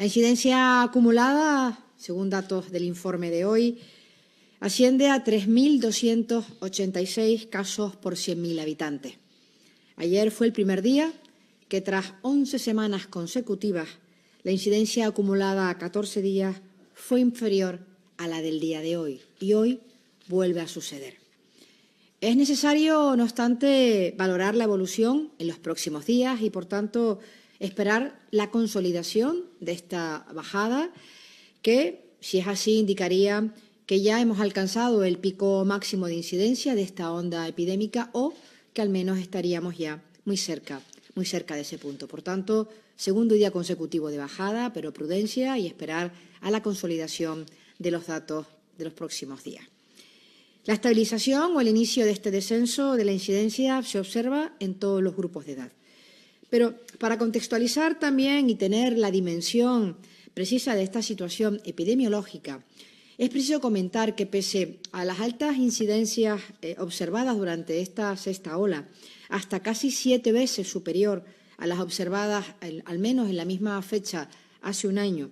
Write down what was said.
La incidencia acumulada, según datos del informe de hoy, asciende a 3.286 casos por 100.000 habitantes. Ayer fue el primer día que, tras 11 semanas consecutivas, la incidencia acumulada a 14 días fue inferior a la del día de hoy y hoy vuelve a suceder. Es necesario, no obstante, valorar la evolución en los próximos días y, por tanto, esperar la consolidación de esta bajada, que, si es así, indicaría que ya hemos alcanzado el pico máximo de incidencia de esta onda epidémica o que al menos estaríamos ya muy cerca, muy cerca de ese punto. Por tanto, segundo día consecutivo de bajada, pero prudencia y esperar a la consolidación de los datos de los próximos días. La estabilización o el inicio de este descenso de la incidencia se observa en todos los grupos de edad. Pero para contextualizar también y tener la dimensión precisa de esta situación epidemiológica, es preciso comentar que pese a las altas incidencias eh, observadas durante esta sexta ola, hasta casi siete veces superior a las observadas al menos en la misma fecha hace un año,